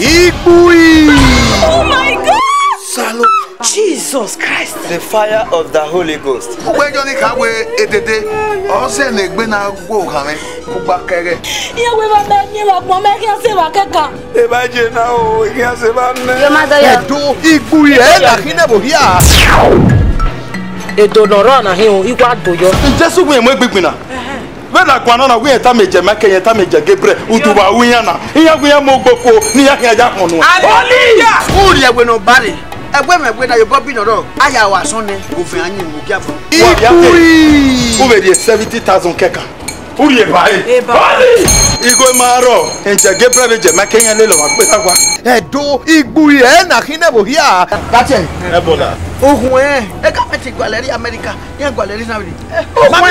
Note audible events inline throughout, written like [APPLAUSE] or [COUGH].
Igbui! Oh my God! Salo. Jesus Christ! The fire of the Holy Ghost. Ụgbọejọ ni ka wee edede, ọsẹ na-egbe na agwọ ụha mi, ụgba kere. Ihe wee bá bẹ́ẹ̀ ní ìwàgbọ́n mẹ́ kí wọ́n ṣe wà kẹ́kà. Ẹ náà o, kí wọ́n ṣe bá mẹ́. Yóò má dẹ́yà. Ẹ̀dọ́ Igbui ẹ̀ e làkí nẹ̀bù híà. Èdò nọ̀rọ̀ àná hí o, ikú Ǹjẹ́ sùgbọ́n èmo gbígbìn náà? bɛda kwana na wiyɛ ta mejɛ mɛ kɛnyɛ ta mejɛ gebrɛ utuba wiya na iya wiya mo gboko ni ya kɛnyɛ ja kɔnu. aleluya kúrì ẹgbẹ̀nà bari ẹgbẹ́ mẹ́gbẹ́ náà yọ̀bọ́ bí nọ̀rọ̀ ayé àwọn asọ́ni òfin anyi kí a fún. ikuri. o bɛ di seventy thousand kɛ uri ebaye bali igo maro enja gebra be jema kenya lelo wa pe tagwa edo igbu ye na kine bo hia bache ebola ohun eh e ka peti galeri america ohun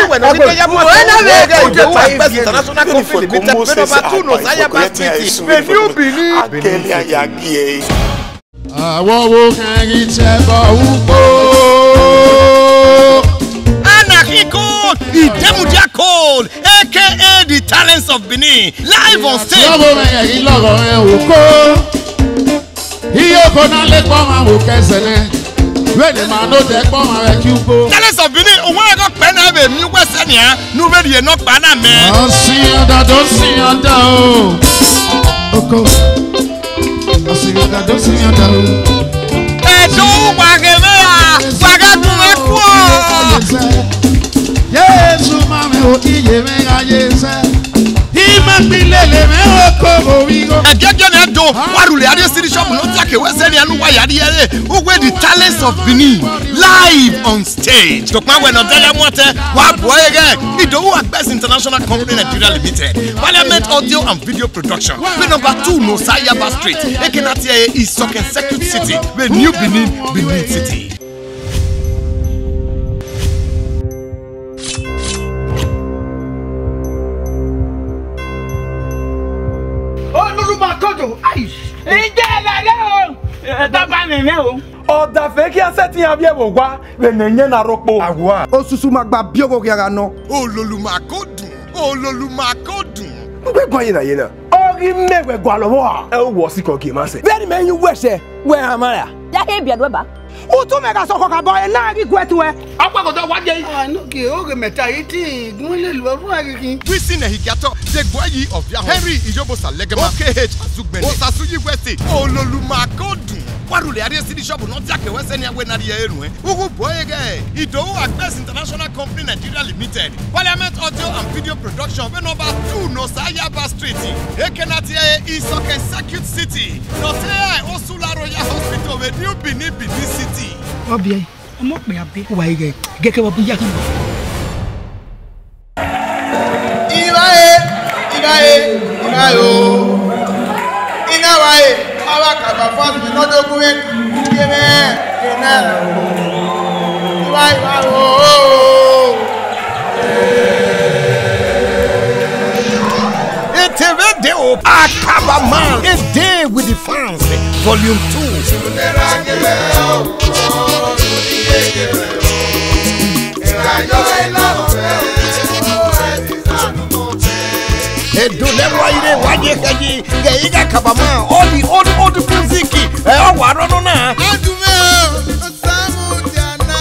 we na bi ya bo na be ga je pa pa international coffee limited pero batuno saya basket be àwọn wo kẹrin tẹ bọ wúkọ. Ìdẹ́mùdíà Cole aka the Talents of Benin live on stage. Ìyàtọ̀ ọmọ ẹ̀yìn lọ́rọ̀ ẹ̀ wò kó. Iye òkò náà lè wò kẹsẹ̀ náà. Wéèdè máa ló jẹ́ pọ́n máa kí ó gbó. Terence of Benin òun ẹ̀kọ́ pẹ́ náà bẹ̀ mí wẹ́sẹ̀ nìyà ní wéèdì yẹn náà pa náà mẹ́. Ó sì ọ̀dà tó sì ọ̀dà o. Oko, ó sì ọ̀dà tó sì ọ̀dà o. Ẹ̀dùn wàhálà wàhálà tó ọ̀. Jésù máa mi ò iye mi ayé sẹ́. Ìmọ̀pilẹ̀lẹ̀ mi ò kó òwìgò. Ẹ̀gẹ́jọ́ ni ẹ dùn wárùlẹ̀ adé sírí ṣọ́ọ̀bù ló tàkì wẹ́sẹ̀ ni ẹnu wáyà adé yẹrẹ who were the talents of Benin live on stage. Tòpá wẹ̀nà tẹ́lẹ̀ mú ọtẹ wà bọ̀ ẹ́ gẹ́ Ìdòwú Agbẹ́sì International Company Nigeria Limited Parliament Audio and Video Production pé nọmba two Nosayaba Street Ekenatiye Isoke Circuit City wey New Benin Benin City. ǹjẹ́ ẹ̀lẹ́lẹ́ o dọ́gba nìyẹn o. ọ̀dàfẹ́ kí asẹ́tì yẹn abíyẹ̀wò wá lẹ́nà yẹn náà rọ́pò. àwa ó ṣuṣu máa gba bí owó yàrá náà. olólùmọ̀kò dùn olólùmọ̀kò dùn. n gbẹ́ gbọ́ yìnyín yìnyín. orí mẹ́wẹ̀ẹ́ gbọ́ àlọ́wọ́. ẹ wọ sí kọ̀ọ̀kì máa ṣe. bẹ́ẹ̀ ni mẹ́yìn wẹ̀ṣẹ̀ wẹ̀ hàn máa rà. jákè bí ẹ̀dùn ẹ̀ bá utume kasoko kaboye naki kwetwe akwakoto waje anoki oge meta iti e gmule lwaru agiki twisi ne hikiato degwayi of yahoo henry ijobosa legema okh azugbe osasuyi west ololumakodun kwarule ari esi di shop no ti akewe seni awe na di eru eh uhu boye ge Idowu Actors International Company Nigeria Limited Parliament Audio and Video Production we number two no Sayaba Street Ekenati eh Isoke Circuit City no te ai Osula Royal Hospital we New Benin Benin City Obie ọmọ pè abẹ́ wà yìí gẹ̀ gẹ́gẹ́ wọ́n bí yá kí n bọ̀. ìnáyé ìnáyé ìnáyé o ìnáwáyé awakaba fásitì nọdógún wẹ kúndé mẹ kẹlẹ ìwà ìwà ooo. It's eh. a video, Akaba Man, a eh, day with the fans, volume two edulewa ire waje kaji geiga kabama odi odi odi muziki e owa rono na adume samu jana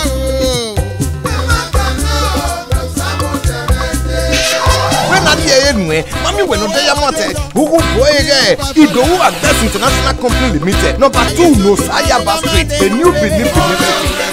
o wena di enu e mami wenu de ya mote ugu boye idowu agnes international company limited number 2 no saya basket the new belief university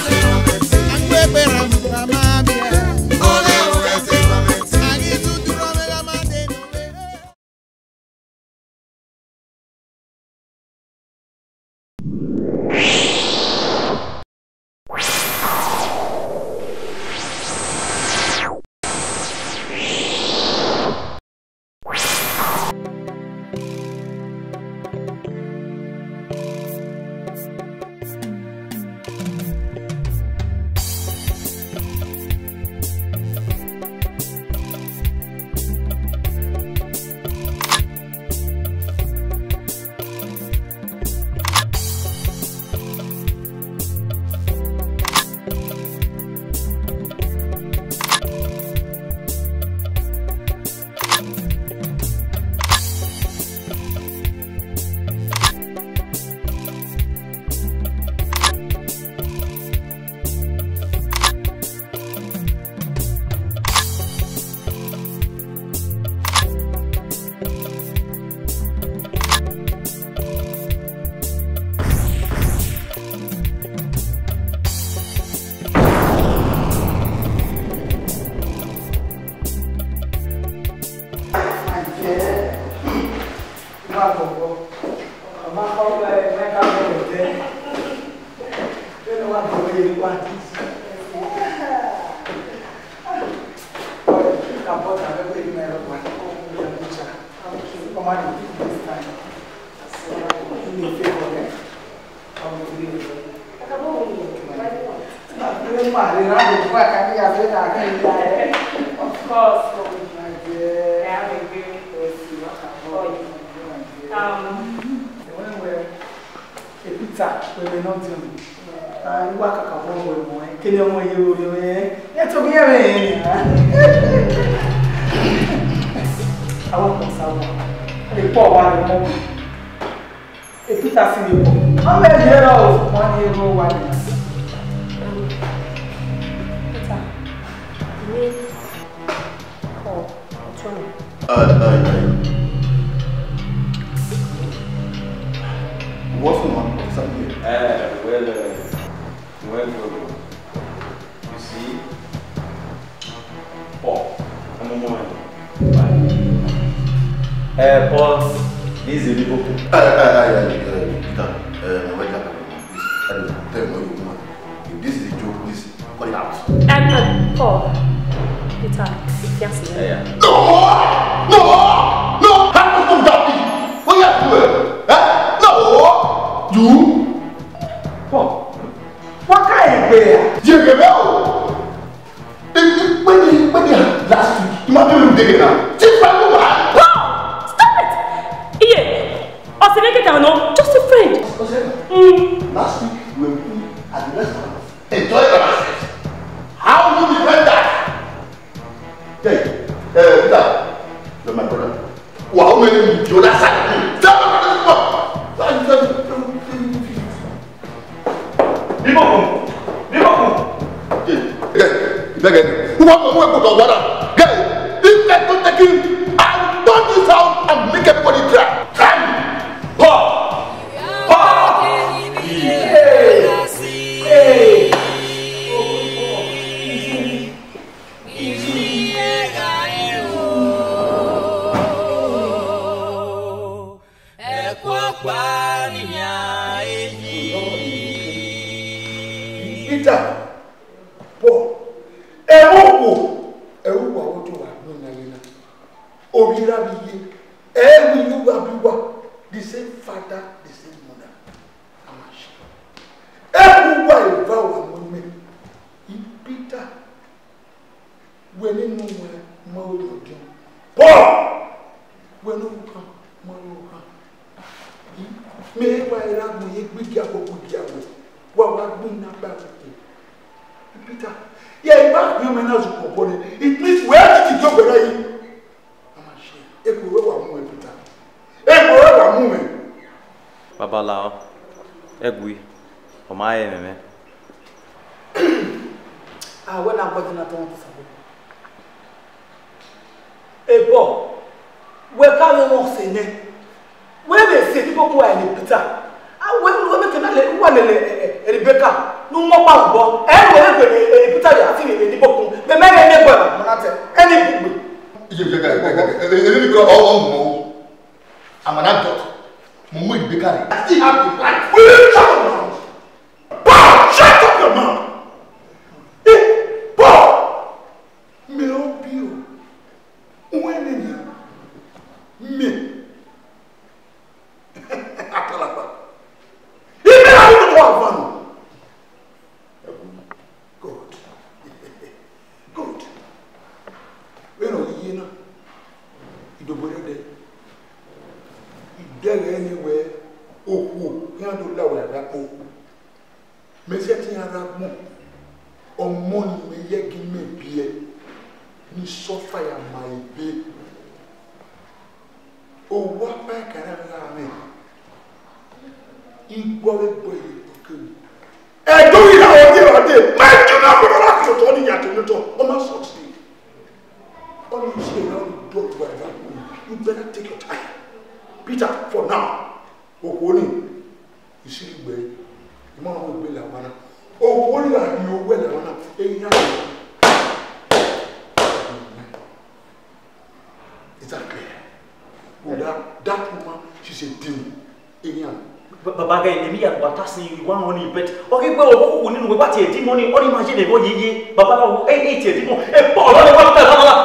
friend or not, just a friend. Mm. Last week, we were at the restaurant. Enjoy yie na ìdòbò dẹdẹ ìdẹrẹ ẹni wẹ òkú kí wọn tó lawẹ ara kó mẹsẹ tí ara mọ ọmọ ni mẹ yẹ kí mẹ bíẹ ní sọfà yà má yẹ bẹ owó apá kàrà ńlá mẹ igbó rẹ bọ yẹ kéwì ẹdọ yìí làwọn ọdẹ ọdẹ máa jẹ náà gbọdọ láti ọtọ ní yàtọ̀ yàtọ̀ ọmọ sọsọ. Paul is saying, don't, don't worry about me. You better take your time. Peter, for now, Okoni, you see, you wait. You might not be like one. Okoni, you wait like one. Hey, now. Is that clear? Oh, that, that woman, she's a demon. Eyan. Bàbá the ẹ̀mí àgbàtà sí one one ibet. Ọ̀gá ìgbà owó kò nínú ìwé bá tiẹ̀ dín mọ́ ni ọ́ ní máa ṣe lè bọ́ yeye. Bàbá làwọn ẹ̀ ẹ̀ tiẹ̀ dín mọ́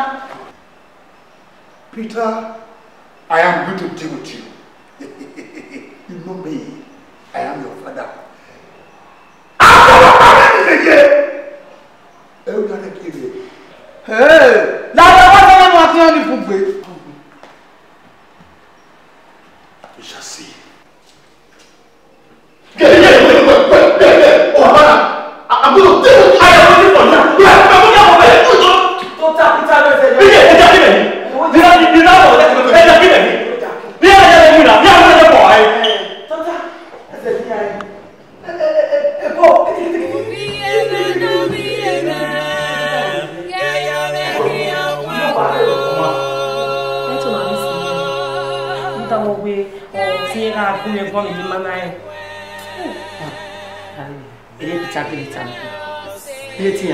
I am going to deal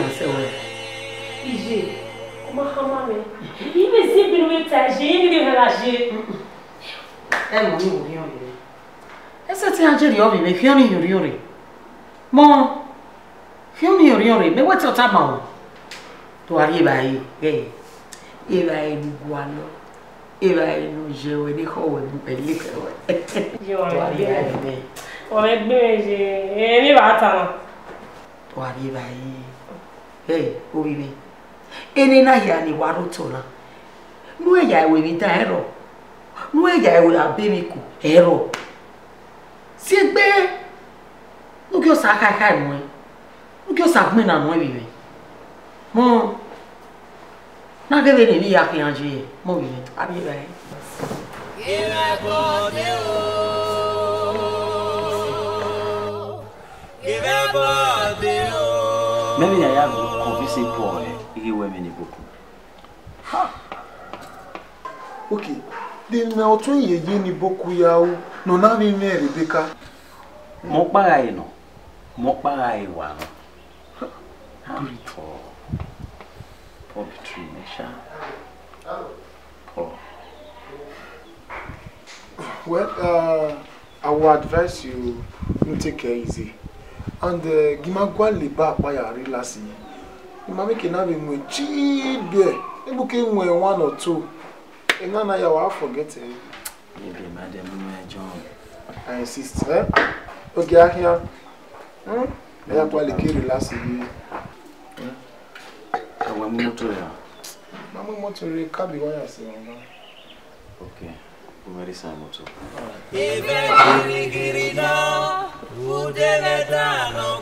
sewe ije kuma hama me ibe si bi we ta je ni de la je e mo ni ori ori ese ti aje ri obi me fi oni ori ori mo fi oni ori me wati ota ma o to ari ba yi ge e ba yi gugu alo e ba yi no je we ni ko we bu pele ke we yo ari ba yi me o me gbe je e mi ba ta na ee oriri enenaghị anyị warụtụla n'ụya ewerida ẹrọ n'ụya ewere abemiku ẹrọ si egbe n'oge ọsa aka aka enwe n'oge ọsa agụme na nwa ebire mọ n'agebe na-eri ya aka ya jụ ya mọ bire abịa ya. Mẹ́rin yàrá mi si pole he wemi many boku ha okay then na otun yeye ni boku yawo no na ni ne rebeka mo para e no mo para e Paul, Paul between me, Sha. Paul. Well, uh, I will advise you to take it easy. And uh, Gimagwan lè bá àpáyà last year. imam kinabi nwe chibie egbuka enwe nwa n'otu ịna na ya afọ gete I insist eh? oge ahịa hmm? ya kwalite rilasi e gị hmm? Mama motori kabi ya si mama. E, okay. Kumari sa Ibe giri giri no, udele dano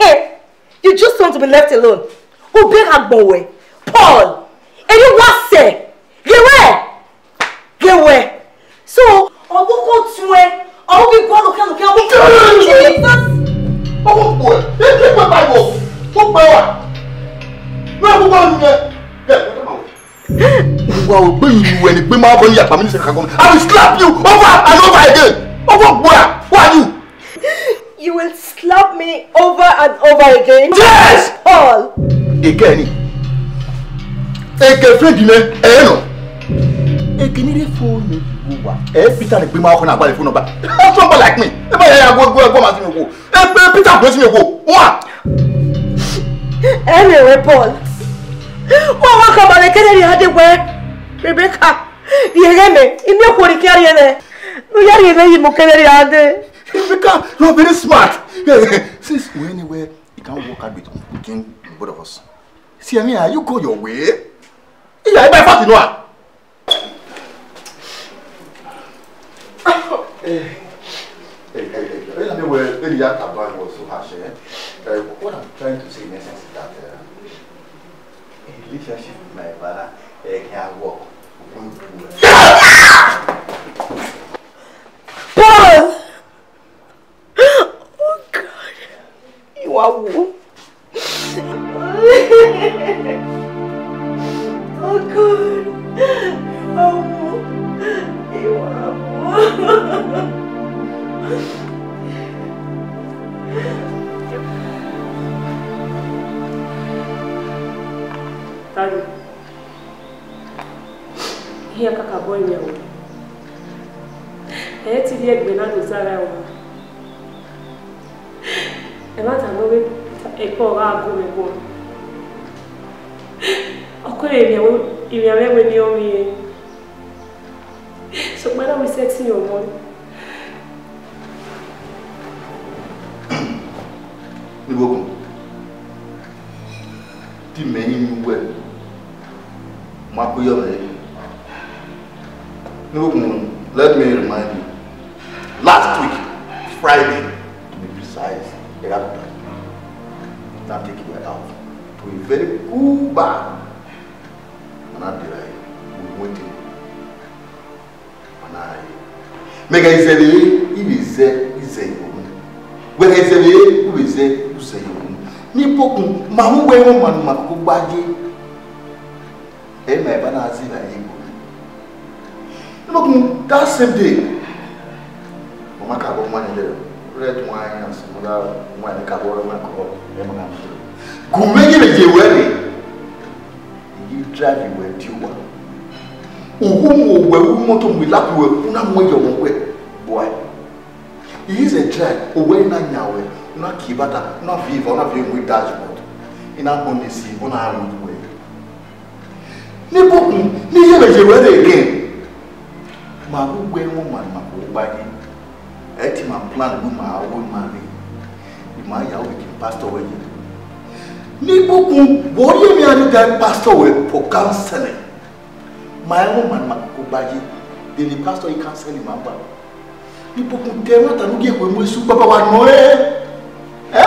Hey, you just want to be left alone obìnrin àgbọ̀nwẹ̀ Paul ẹni wá sẹ̀ gẹ̀wẹ̀ gẹ̀wẹ̀ so ọwọ́ kò tún where? ọwọ́ bí gbọ́ lókèlókè ọwọ́ kò tún ẹ Jesus. ọwọ́ pò ẹ ẹ pé báyọ̀ ó pẹ́ wà lọ́wọ́ gbogbo ọ̀nù yẹn bẹ́ẹ̀ ló dé màwọ̀. ìwà ò gbé ìlú you pé máa bọ́ yí àpamínísẹ̀ kankan I will slap you over and over again Over ọwọ́ who are you? You will slap me over and over again. Yes! Paul. Again. Eke friend me, eh no. Eke ni phone wa. Eh Peter ni pe ma ko na gba phone number. Somebody like me. E ba ya go go go ma si mi ko. E pe Peter go si mi ko. Wa. Anyway, Paul. Wa wa ka ba le kere ni ade we. Rebecca. Diegeme, me. ko ri kere ne. No yari ne yi mo kere ri ade. Rebecca, you're very smart. [LAUGHS] Since we're anywhere, you can't work out between both of us. See, I mean, you go your way. Yeah, I'm fat, you know. Anyway, Elia Taban was so harsh. Eh? Eh, what I'm trying to say in essence is that uh, a relationship with my father uh, can work. Paul! Oh God. You are who? Oh God. You are who? You are who? Tani. Hiya kaka boy ni huyu. Eti ndiye gbenani oh. ẹ má tàgbọ́ pé ẹ̀kọ́ ọ̀rá àbúrò rẹ̀ bọ̀ ọkọ ìrìn àwẹ̀wẹ̀ ni ọ̀rìn yẹn ṣùgbọ́n náà mi sẹ́tì ọmọ níbòkùn tí mẹ́yìn mi wẹ̀ máa kó yọ̀ rẹ̀ níbòkùn let me remind you last week Friday. very cool bag mana dira ye o mo ten mana ye mɛ ka zɛle ye i bɛ zɛ i say ye o mu wɛ ka zɛle ye i bɛ zɛ i zɛ ye say mu n'i bɔ kun maa mun bɛ yen o maa maa ko gbaaje e ma i ba na se la ye o ne bɔ kun that same day o ma ka bɔ kuma nin dɛ o de tun b'a yan sɔn o la o ma ne ka bɔ o la o ma kɔrɔ ne ma ka mɛn gùnmẹ́jì méje ìwé ni èyí dráìvì wẹ̀ di wa òwú mu òwú ẹwú mọ́tò mu ìlàpù wẹ̀ kú náà mọ̀ ẹ̀yọ̀ wọn wẹ̀ bọ́ẹ̀ èyí ṣe dráìvì òwú ẹ̀ náà nyà wẹ̀ náà kì í bàtà náà fi ìfọ̀ náà fi ìwé dashboard iná kò ní sí ìbọn náà rún wẹ̀ ní bókun ní iye méje ìwé ni èké màá gbogbo ẹ̀ wọ́n màá màá kó gbáyé ẹ̀ ti máa plan ní màá wọ́n máa ní ìmọ̀ àyàwó ìkí pásítọ̀ wẹ̀yìn níbùkún wòlíì mi àni guy pastor were for counseling my woman ma kò gbàyè dèlè pastor yìí counseling máa ń bà níbùkún tẹ wọn tàbí kí èkó ìmú èso bàbá wa nù ẹ ẹ.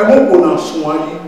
ẹ mú kò náà sùn wáyé.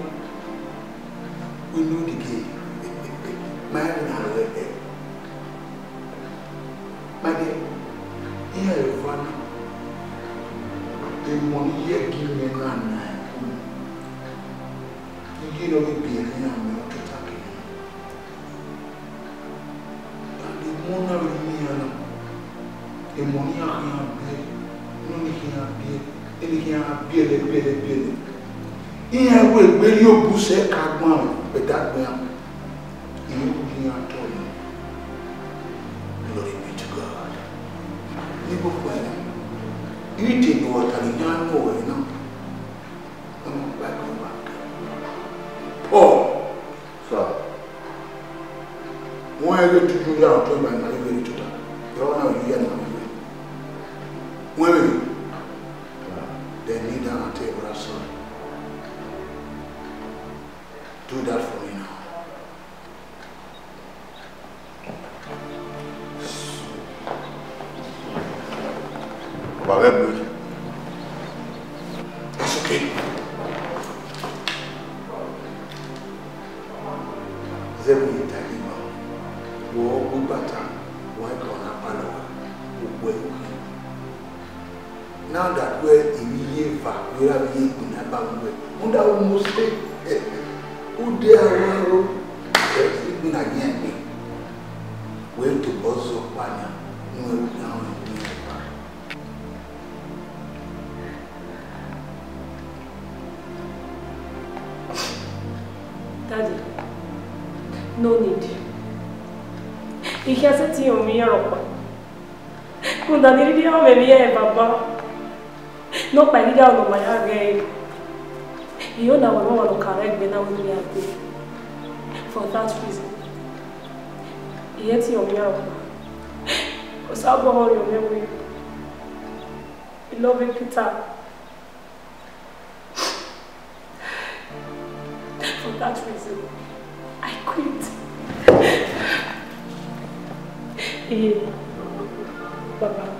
Undan iri dia me vie baba. No pa iri dia ma ya ge. Iyo na wa wa no correct me na wo For that reason. Iye ti o mi a wa. O sa bo ho Beloved Peter. For that reason, I quit. Yeah. Gracias.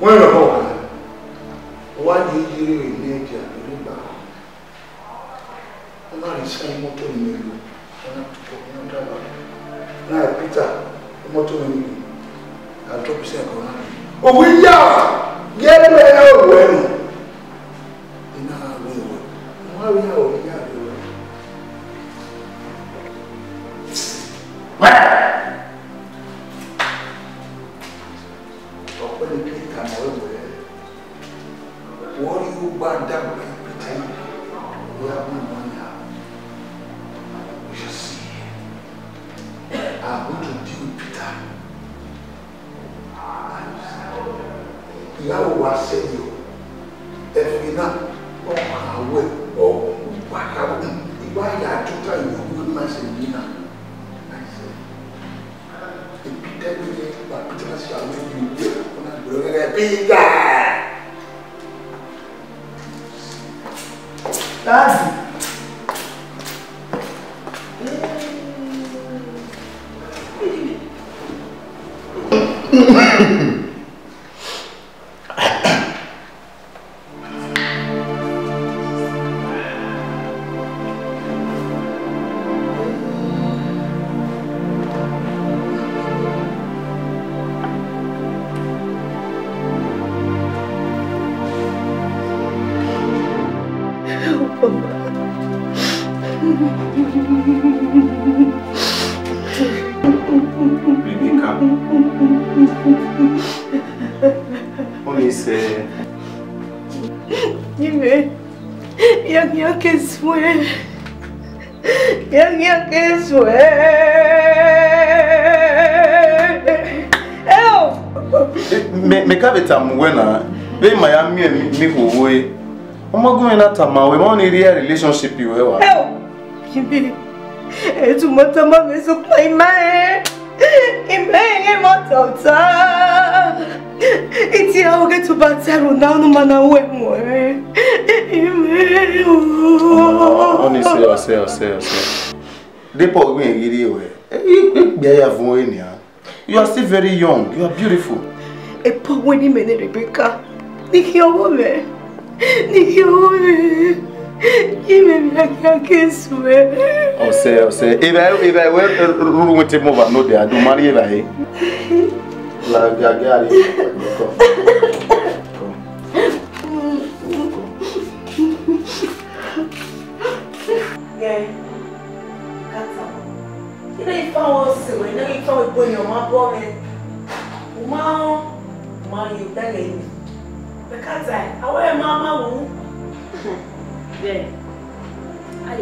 wọ́n yọ̀ bọ̀ wọ́n wá ní yíyí rẹ̀ ní ẹ̀jẹ̀ àbẹ̀rẹ̀ gbà wọ́n náà ní sẹ́yìn mọ́tò mi lò wọ́n á tukọ̀ ní ọ̀dà wà náà Peter mọ́tò mi lò àtọ́kùsẹ̀ kan náà. òun yà gẹ́gẹ́ bẹ́ẹ̀ òwò. matter ma we mo ní real relationship we wa. ẹ o kíbi ètò mọ́tò mọ́ mi sọ pé ìmọ̀ ẹ̀ ìmọ̀ ẹ̀ ní mọ́tò ọ̀tá ìtì àwọn kẹ́tù bá tẹ̀rù náà ló máa náwó ẹ̀mọ́ ẹ̀ ìmọ̀ ẹ̀ o. honestly ọ̀sẹ̀ ọ̀sẹ̀ ọ̀sẹ̀ dípò gbìn ìrírí rẹ̀ ìgbẹ́ yà fún ènìyàn you are still very young you are beautiful. ẹ̀pọ̀ wo ni mẹ́ni Rebecca ní kí ọwọ́ rẹ̀. You, me Oh say, say. If if I, I a over no nikiume imevyakyakinsue ose ose ivaiva we rung'uti muva nude adu mari ivai lagagali Ìfọwọ́sìwé náà ìfọwọ́ ìgbóyàn máa bọ́ mi. Mo máa ń máa yọ tẹ́lẹ̀ me. Bẹ̀kátà ẹ̀, àwọn ẹ̀ máa máa wò ó. Bẹ́ẹ̀, a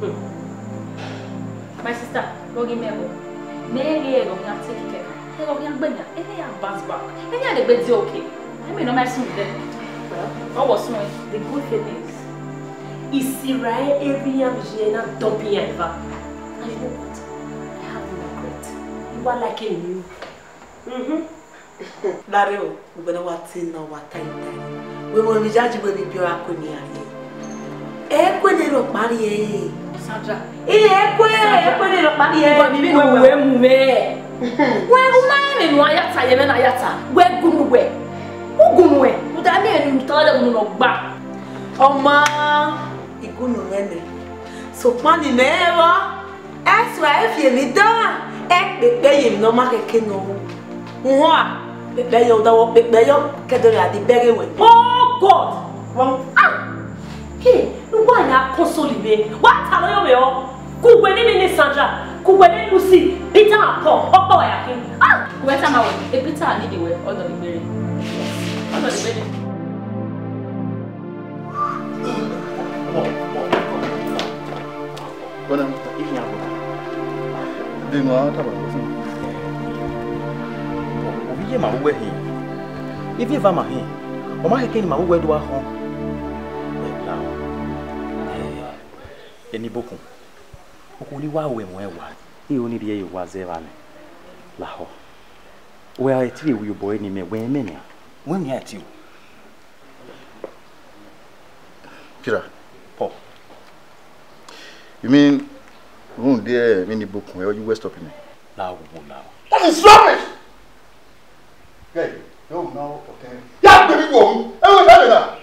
hmm. My sister, lórí mẹ́wọ̀, mẹ́rin ẹ̀rọ ni a ti kíkẹ́, ẹ̀rọ ni a gbẹ̀yà, ẹ̀rọ ni a bounce back, ẹ̀rọ ni a lè gbé di òkè, ẹ̀mí ni wọ́n máa sùn dẹ́. Ọwọ́ the good thing is, ìsirà ẹ̀ ẹ̀rí àmì yẹn náà dọ̀bìyàn ìfà wala ke you. mhm dare o mm-hmm. [LAUGHS] gbe na wa tin na time. we mo mi jaji gbe you are o ako ni aye e pe le ro parí e Sandra e e pe e pe le ro parí e gbe mi mo we [LAUGHS] mu me we u ma me nu ayata ye me na ayata we gunu we ugunu we u da mi enu tole mu no gba ọmọ igunu rẹ ni so pani never that's why if you need ekpekpe yim n'ọma keke n'ọwụ nhụ a kpekpe ya ụdawo kpekpe ya kedoro adị bere we oh god wọn ah hey ngwa anyị akọsọli mee nwata lọ yọrọ yọ kugbe nínú ní sandra kugbe ní lucy peter akọ ọkọ ọyà kí ah kugbe tá a máa wẹ e peter nídìí wẹ ọdọ ìgbèrè ọdọ ìgbèrè. Bueno dé nu àwọn tábà lọ fún mi. òbí yẹ màá wúwẹ́ hìn ibi ìfà màá hìn ọmọ akẹ́kẹ́ ni màá wúwẹ́ dùn wá hàn. ẹ là ó ẹni bókun okòólì wá wẹ̀ mọ́ ẹ wá ní onídìí ẹ yóò wá zẹ́ wa là ó wẹ́ ẹ tí ìwúyọ bọ̀ ẹ ni mẹ wẹ́ ẹ mẹ́nìyà wẹ́ mi àti o. Peter. Paul. You mean rún dé ẹ̀mí ní bokun ẹ̀ e, ọjọ́ west stop mi. láwo that is rubbish. bẹ́ẹ̀ yóò ná ọ̀tẹ́. yá gbẹ̀mí wò ó ẹ wọ́n ìbáraẹ̀ náà.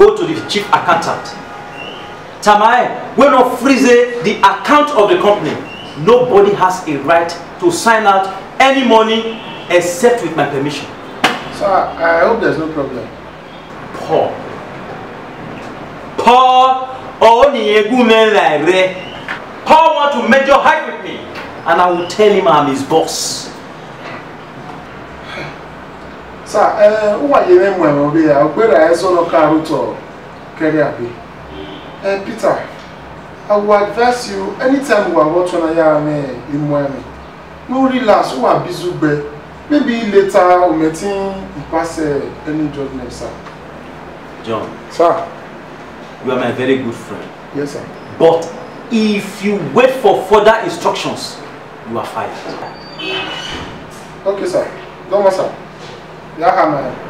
go to the chief accountant tamae we're not freezing the account of the company nobody has a right to sign out any money except with my permission. sir i hope there's no problem. paul paul ooniyegunmela oh, ere paul want to measure height with me and i will tell him i'm his boss sa ɛɛ wowɔ yɛn mu ɛwɔ bi a ogbera a ɛsɔ no kaa rotɔ kɛrɛ peter i will advise you anytime wa wɔtɔ na yɛ ne emu ɛmi no relax wo are busy. gbɛ maybe later o mɛ ti ipasɛ any judgement sir. john sir you are my very good friend. yes sir. but if you wait for further instructions you are fired. okay sir don't worry sir. 亚克门。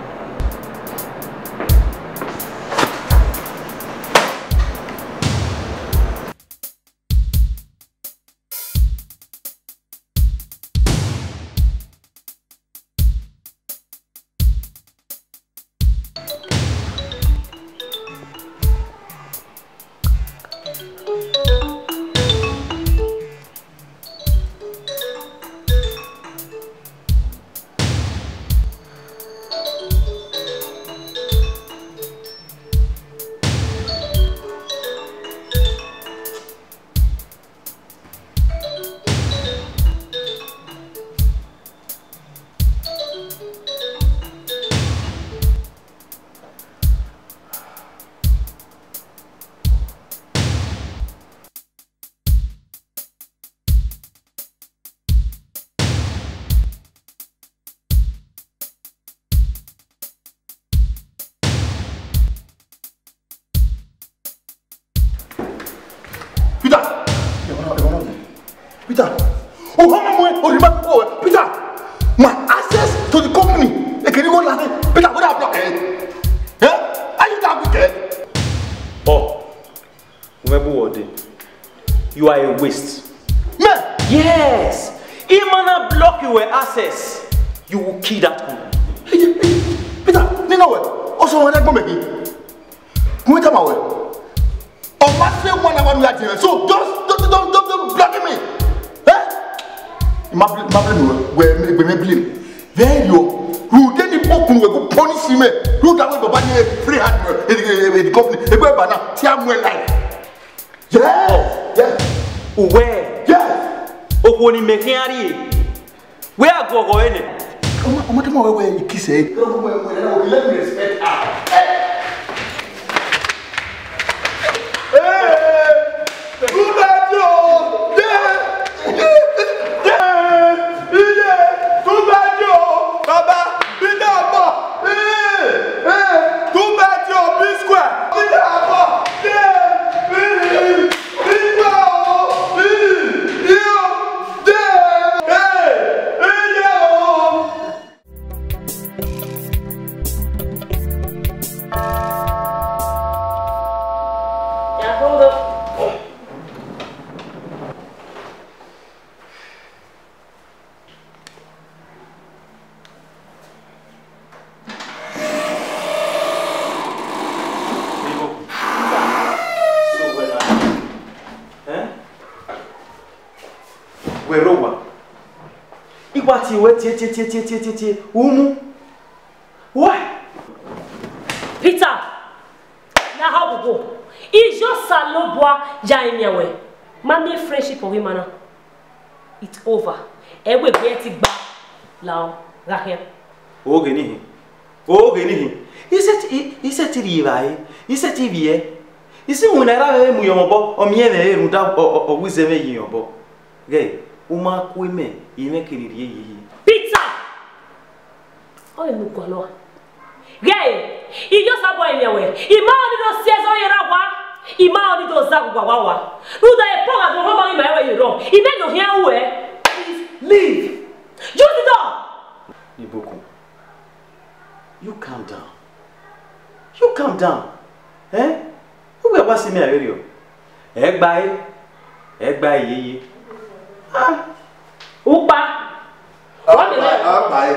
ci wai ce ce ce ce ce ce ce umu why peter na how we go is your salobua jaimiawe mami friendship of imana it's over ẹgbẹ́ ìgbẹ́ ti gba làwọn rahel. oge nihi oge nihi ise ti ri ba ye ise ti bi ye isi mu na ra mu yɔn bɔ ɔmiɛ na ye nu da ɔwuzɛ mɛ yi yɔn bɔ gɛ o ma ko mɛ yi mɛ kiri ye yi yi oyinugolo ye iyo sabo enyewe imao nido siezo yerawa imao nido zagwa wawa nudo epoga do hoba ima ewe yero ime no hia uwe please leave just the door ibuku you calm down you calm down eh ugbe wa simi arere o e gba e e gba iyeye ah upa ọpa ọpa ẹ.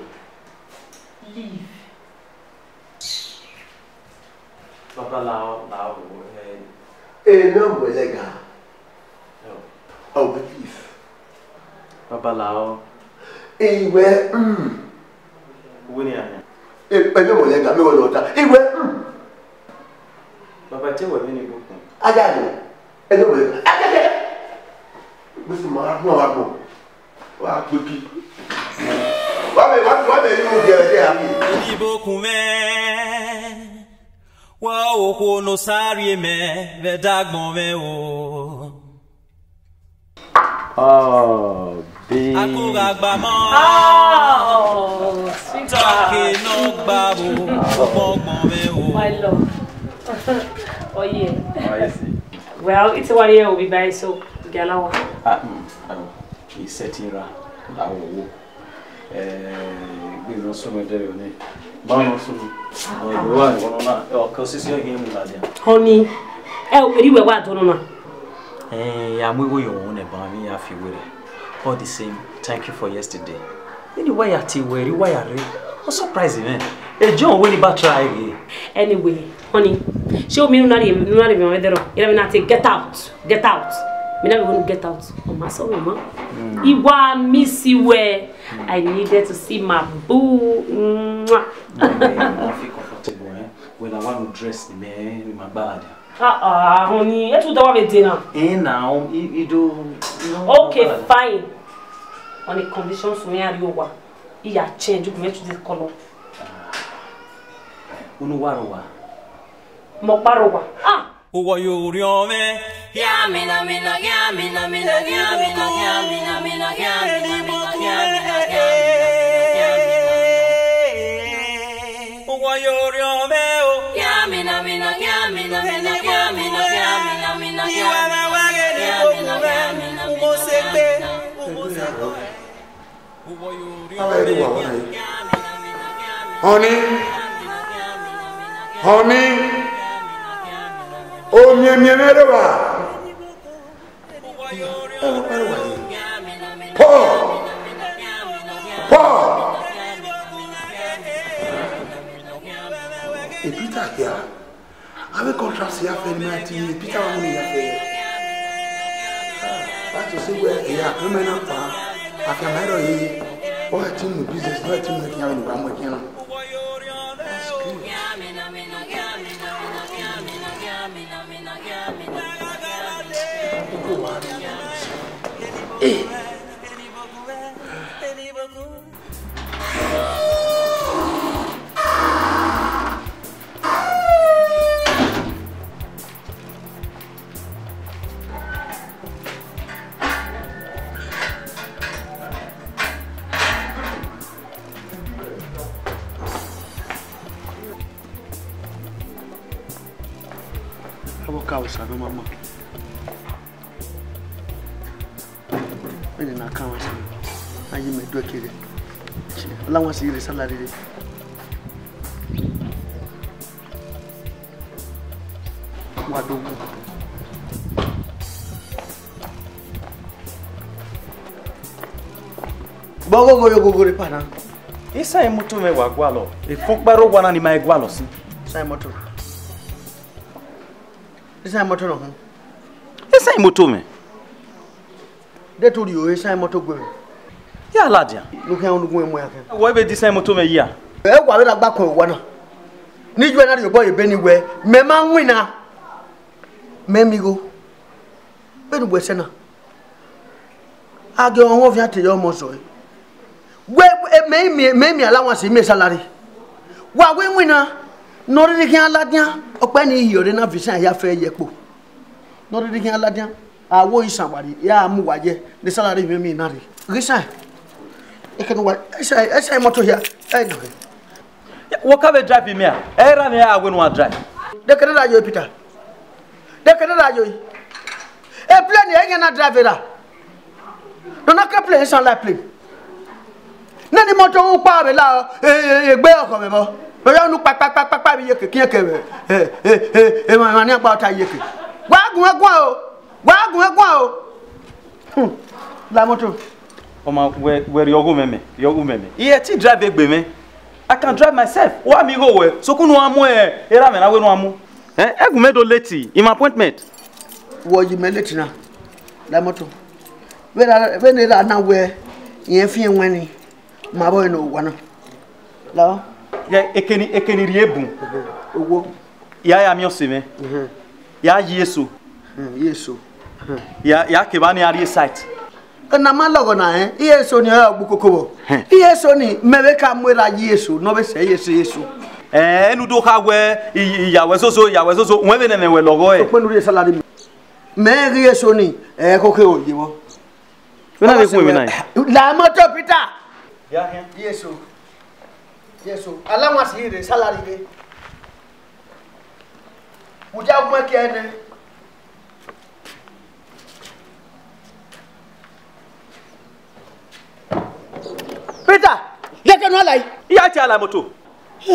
leave. Papa lao lao E non bolega. Oh, believe. Papa lao. E we mm. Wini ane. E pe non bolega mi wono ta. E we mm. Papa te wo mini buku. Agado. E non bolega. Agado. Bisu ma wa Wa wọ́n bẹ̀ wọ́n bẹ̀ my love [LAUGHS] oh yeah. Oh, well it's one year we'll be by so galawa. ah mm, um, ìṣètìra làwọn owó gbèrò súnmọ́dé rẹ̀ ní báwọn súnmọ́ ọ̀dọ̀ wà ìwọ̀n náà ọ̀kan sísí ọ̀gẹ́ mi làdí. ọ ni ẹ ò pèrè ìwẹ̀ wà dọ́nù náà. àmúwò yòówù ní bàmí àfiwé rẹ̀ all the same thank you for yesterday. níbi wáyà ti wẹ̀rí wáyà rẹ̀ ó surprise mi èjì òun wíní bá try ayé. anyway honey ṣé omi nínú àrè nínú àrè mi ọ̀rẹ́ dẹ̀rọ̀ ìrẹ́mi náà ti get out get out mi náà mi wọ́n get out ọ̀ma sọ̀rọ̀ mọ́ hmm. ìwà mi sì wẹ̀. I needed to see my boo. When I want to dress the man in my body. Ah, honey, that's what I want dinner. Eh, now, you do. Okay, fine. On the conditions we are over, you are change You make this color. Ah, Unuwarowa. Mokbarowa. Ah. Uwa yuriome Yamina mina yamina mina yamina yamina mina yamina mina Uwa yuriome oh. Yamina mina yamina mina yamina yamina mina mina, Iwana mina, ni mina, Umosekpe Umosekpe Uwa mina. Honey Honey o miemieme ɖe wa paul paul ebita hia abe contrast ya fɛ ni maa ti ye ebita wa ni ya fɛ láti ṣe wẹ ẹyà pẹmẹ náà pa àfihàn ẹrọ yìí wọn ti mú business náà ti mú ẹkẹyàn lùwà mú ẹkẹyàn náà. láwọn sì rè sálà rere. wà á dógún. gbọ́gọ́gọ́ yóò gbogbo rí pàdán. isa imoto mẹ́wàá gwalọ ìfúnpẹ́rọ wana ni máa gwalọ sí. isa imoto isa imoto nọ hàn. isa imoto mẹ́. dẹ́tù rí o isa imoto gbẹ̀rẹ̀ ya ladia nuhia onugun emu aka wo be disen moto me ya e wa be dagba kan wo na ni ju na de boy be ni we me ma nwin na me mi go be nu gbese na age ohun fi ate yo mo so we me mi me mi alawan se mi salary wa we nwin na no ri kin aladia ope ni iyore na vision ya fe yepo no ri kin aladia awo isan wari ya mu waje ni salary me mi na ri risan I e kan wa ai ai moto here ai ah. no wo ka be drive me a e ra me a win one drive de kan da yo peter de kan da yo e plane e na drive ra do na ka plane san la plane na ni moto wo pa be la e gbe oko me bo be yo nu pa pa pa pa bi ye ke ke ke e e e ma ni pa ta ye ke wa gun egun o wa gun egun o hmm. la moto ọmọ wẹrẹ yọgùn mẹmẹ yọgùn mẹmẹ iye tí drive egbe mẹ i can drive myself wa mi go wẹ sokunu amu ẹ era mẹ na wẹnu amu. ẹ ẹgùn mẹdọ létí im appointment. wọ yìí mẹ létí náà lámọtò wẹẹrẹ rà náà wẹ yẹn fi yẹn wẹni màá bọ yẹn náà wà náà lọ. yẹ ekeni ekeni rie bùn. owó. ìyá ya mi ọ̀sẹ̀ mẹ. yà á yí èso. yí èso. yà á kébà ni a site nama lɔgɔ na eh? yɛ eh, i eh? ye so ni ɛ bu koko bɔ i ye so ni mɛ bɛ ka mɔra i ye so n'o bɛ sɛ i ye so ye so. ɛɛ enu do ka wɛ yawɛ soso yawɛ soso wɛn bɛ nɛnɛ wɛ lɔgɔ yɛ. o kpɛni o de saladi mi mɛ i so ni ɛ ko ke o ye bɔ. o na de kun bɛ na ye. lamɔtɔ pita. i ye so i ye so ala ma sigi de saladi de. u kɛ ne. Peter, deke no lai. Iya ti ala moto. Eke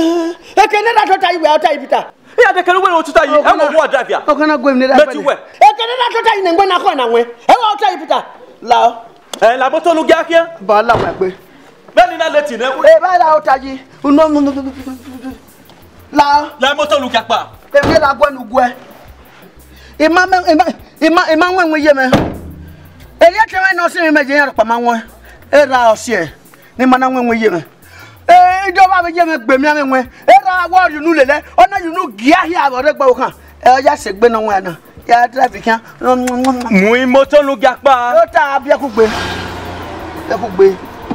eh, eh, ne da to tai we ota ibita. Iya deke no we no tuta yi, e mo wo drive ya. Okana go eh, ne da pa. Beti we. Eke ne da to tai ne ngwe na ko na we. E wo ota ibita. La. Eh la moto nu gya kia. Ba la wa pe. Bẹ́ẹ̀ni náà létí náà. Ẹ bá ra ọ̀tá yìí, nù la. la moto lu kakpa. èmi la gbọ́ nu gbọ́ ẹ. ìmá mẹ ìmá ìmá ìmá ń wẹ̀ ń wẹ̀ yé mẹ. èyí ẹ̀ tẹ́wọ́ ẹ̀ nọ́ọ̀sì mi mẹ́jẹ̀ yẹn rẹ̀ pàmò àwọn ẹ̀ ra ọ̀sì ẹ̀ ni mana ŋwe ŋwe yi ŋe ee ijó bá mi yé ŋe gbèmí ŋe ŋwe era wọ́ yunu lè lẹ ọ̀nà yunu gíá hi àbọ̀ rẹ gbọ́ hàn ẹ e, ọ yà sè gbé na ŋwe àná yà á tẹ̀lé fi kí hàn. mú imọ́tò nu gà pa. yóò ta abiyakú gbé abiyakú gbé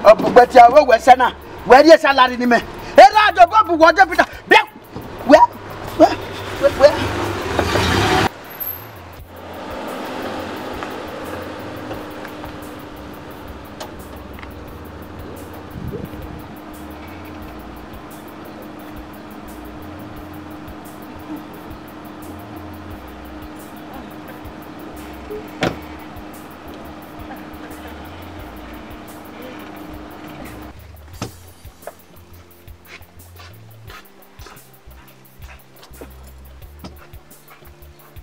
ọ̀bùgbẹ̀tì àwọn wẹ̀ sẹ́nà wẹ̀ yé e sálárì ni mẹ́ era àjọ bọ́ọ̀bù wọ́jọ́ pita bẹ́ẹ̀ wẹ́ wẹ́ wẹ́.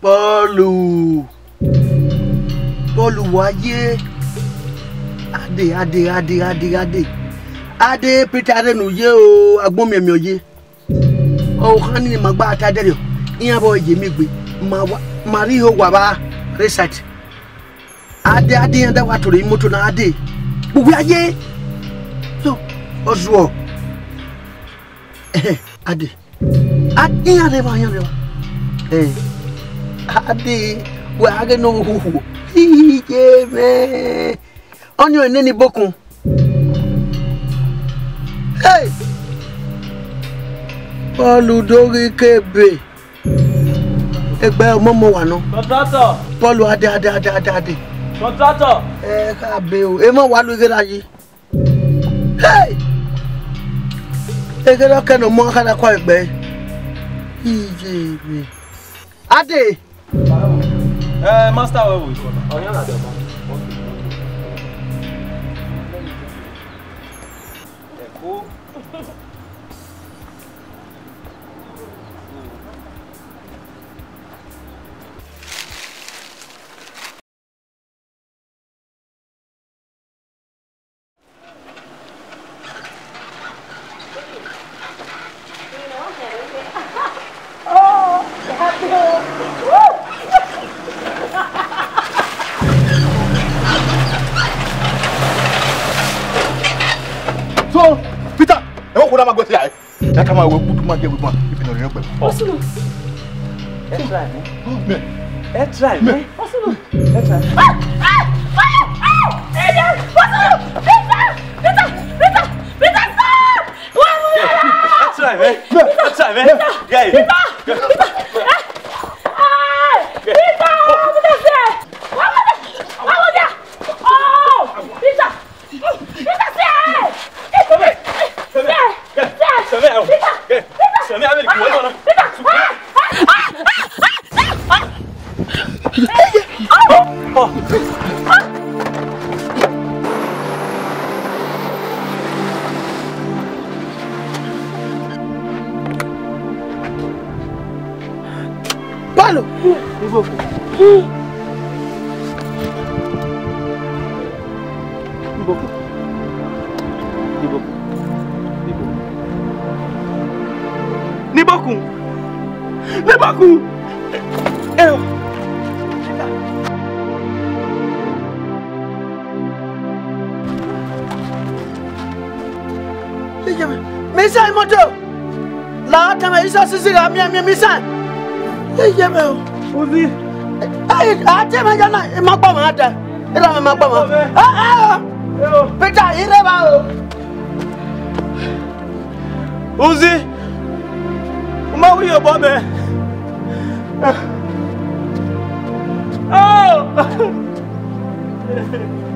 Pọ́ọ̀lù Pọ́ọ̀lù wáyé adé adé adé adé adé adé pété adé nù yé o agbómiẹ̀mí òye ọ̀hún ni màgbá àtàdé rẹ̀ ìyẹn bọ̀ ẹ̀jẹ̀ mi gbé màrí ihò wàbá research adé adé yẹn dáwà tó rẹ̀ mọ́tò náà adé gbogbo ayé tó ọ̀zọ́ adé adé yẹn adé wà yẹn rẹ̀ wà ade wage no huhu ije me onyo neni boku hey Paulu dori kebe ẹgbẹ́ ọmọ mọ wà no, kọ́ńtrátọ̀. Paulu adé adé adé adé adé. E, kọ́ńtrátọ̀. ẹ ká bẹ o ẹ mọ wàá lu ìgbéra yìí. hey ìgbéra kẹ́nu mọ́ kára kọ́ ẹgbẹ́ yìí. iye me. adé. Para e, o Ujo. o can't get with one if you don't know your What's the matter? Let's try, man. Let's try, man. beaucoup. Ni beaucoup. Ni beaucoup. Ni beaucoup. Ni beaucoup. Eh, oh. moto la isa mia mia misan me eh. ozi a Mais attends, jana e ma pas ma ma pas ma ah ah oh. Peter ire ba o. Uzi ma wi yobo bẹ. Oh! [LAUGHS]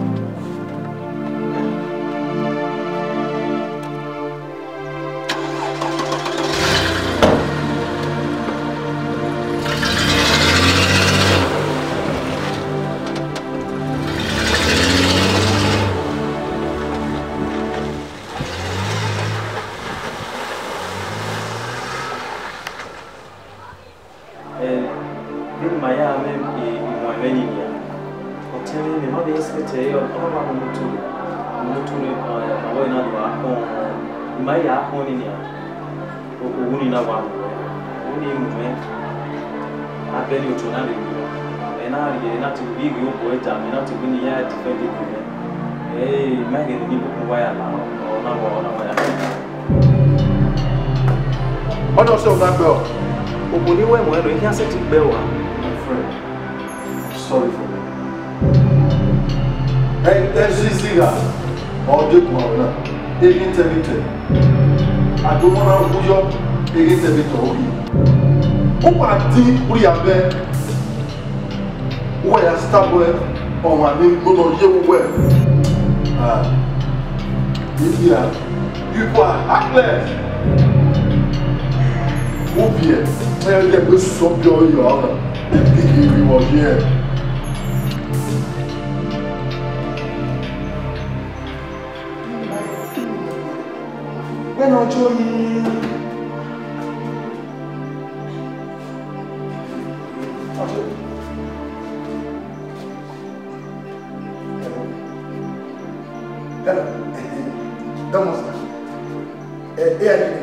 bá gbẹ ọ ògùn oníwọ̀ ẹ̀mọ́ ẹ̀rọ yín àṣẹ ti gbẹ wà. sorry for me. And every singer or the one against everything. I don't want to push up against everything. Ó máa dín orí abẹ́ wọ́n yà sábọ̀ ẹ̀ ọ̀hún àní gbọ́dọ̀ yé wọ́ ẹ̀. Yìí yà, you are heartless ubije. hello，hello，hello，i ona. Ti igrimo vije. Bueno, yo y... Damos. Eh, eh,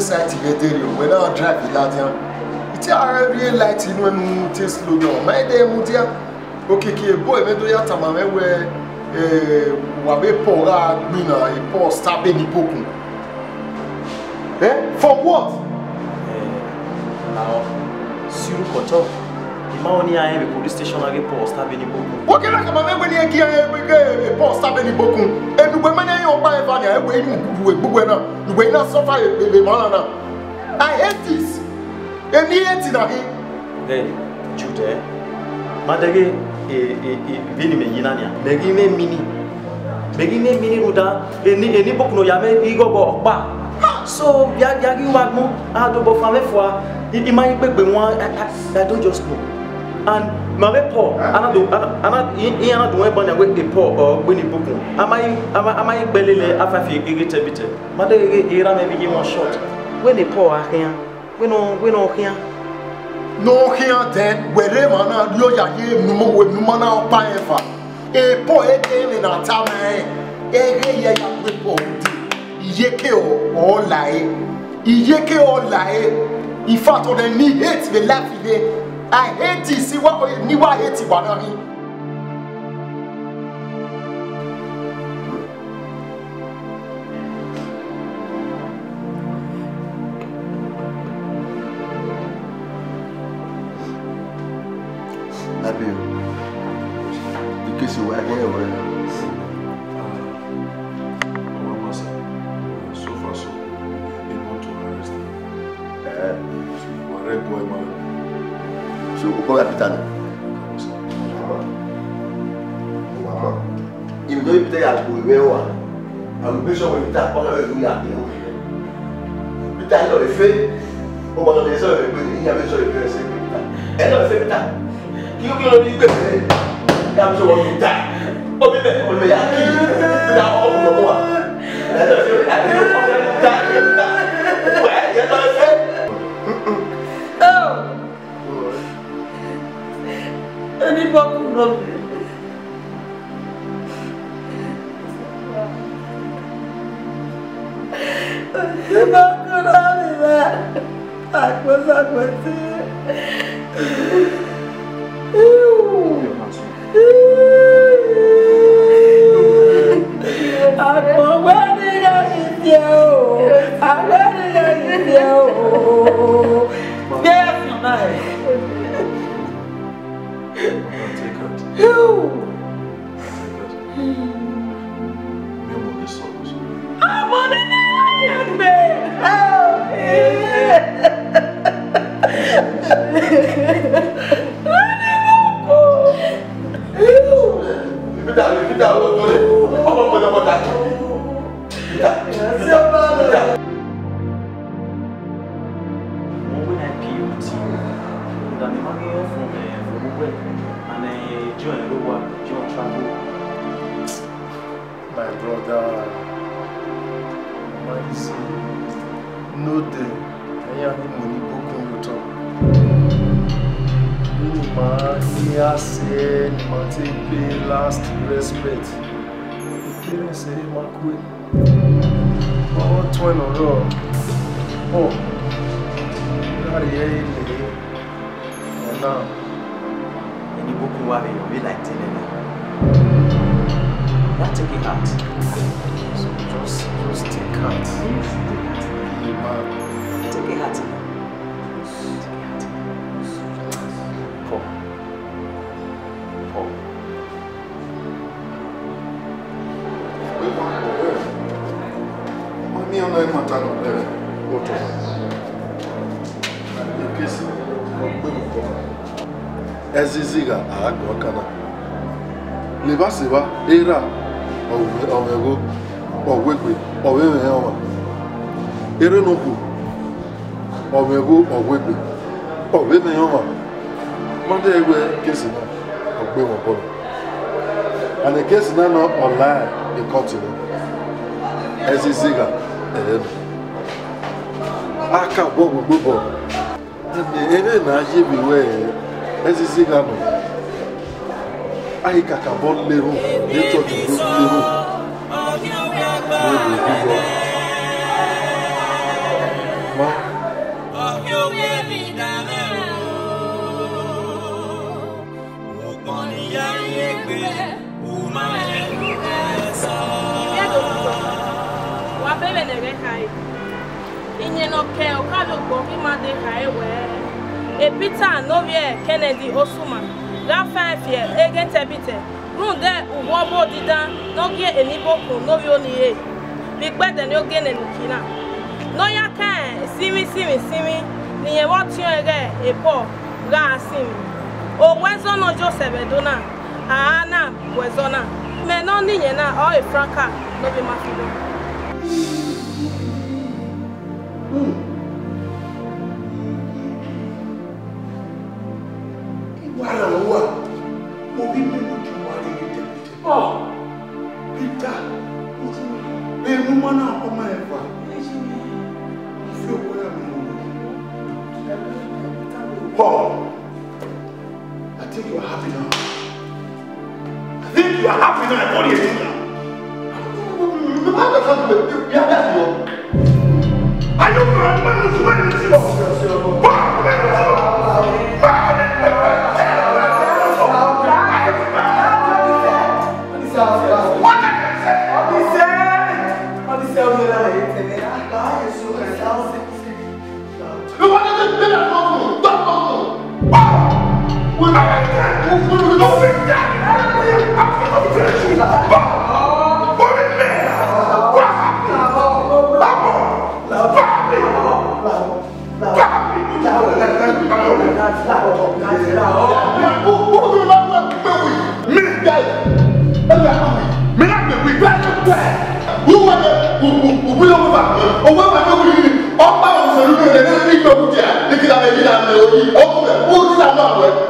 site veterian wena drive iladian iti arabian light inu ẹnu ti slogan maide emu dia okeke ebo emedo ya tamame we eh, wabe pọra ah, gbina ipọ stabe nipokun eh for what. Siru kọtọ ìmáwọn ní ayé police station agé pọ̀ stabe nipokun. wọ́n kí lọ́kàn máa mẹ́gbẹ́ ní ẹgbẹ́ pọ̀ stabe nipokun ọgbà ẹ̀fà ni ẹ̀wọ̀ ẹ̀yìn ìwé gbogbo ẹ̀ náà ìwé iná sọ́fà èlè mọ́nà náà I hate this èmi hate na he. Then Jude madege ebini me yina nia megi me mini megi me mini ruda eni eni bokuno ya me igogo ọgba so yagi wagmu adobo famefua imanyikpekpe wọn I don't just know and mame paul ana do ana i ana do wɛn bɔnɛ e paul ɔ gbɛni buku ama yi ama ama yi gbɛli lɛ afa fi gege tɛ bi tɛ ma de gege ira mɛ bi yi wɔn short wɛni paul ahia wɛni wɛni ohia. n'ohia tɛ wɛrɛ ma na yɔ ye numu wɛ numu na ba yɛ fa ee paul e den ne na ta mɛ e ye yɛ ya wɛ paul di iye ke o ɔ la ye iye ke o la ye in fact o de ni hate the life de. I hate it sí wá níwá hate ìwà náà ni. yìí ẹ̀yà ni mo ní bókun ló tán mi ò máa ní àṣẹ ni màá ti pay last respect ìkéré ṣe máa kú ẹ ọwọ́ tún ẹ̀ lọ́rọ̀ pọ̀ láàrin ẹ̀ ilẹ̀ ọ̀nà ẹni bókun wà rẹ̀ yọ̀wé láì tẹ́lẹ̀ náà. take taking out. So just, just take out. Yes láti lọ. Paul Paul. Wọ́n ní ọ̀nà ìmọ̀ta lọ bẹ̀rẹ̀ òtò. Ìgbésí ọgbẹ́ òtò. Ezizi ga agụ ọkana. Libasiba ira ọwego ọwegwe ọwewe ọwa. Ere n'ụkwụ maọbụ egwu ọgwụ ọbụ ebe ihe ụmụ mmadụ egbe kesi na na nọ ọlaị ịkọtụrụ eziziga erenu aka bụ ọgwụgbe bụ ere na ahịa ibi wee nọ anyị ka ka bụ nleru na ka n'oke ọkadụgbọmadịka ewee epita novie kennedy osuma gafefie egetebite e runde ugbobodida n'oge eniboku novioniye bikpede n'oge nenikina n'oya ka simi simi simi n'ihe wọtiere epo gasim owezona josebedona ahana wezona menoninyena oifraka nobi mafido dá bẹ́ẹ̀ mú mọ́nà ọmọ ẹ̀fà fi owó rẹ̀ mú un. Paul, I think you are happy now. I think you are happy now and body is now. Are you mad? Man, where is your? ọgbà òṣèlú ló lè ní ìgbà òkúta ní kí n àbẹ̀bí náà lè orí ọkùnrin kó o ti sàánú àwọn ẹ̀.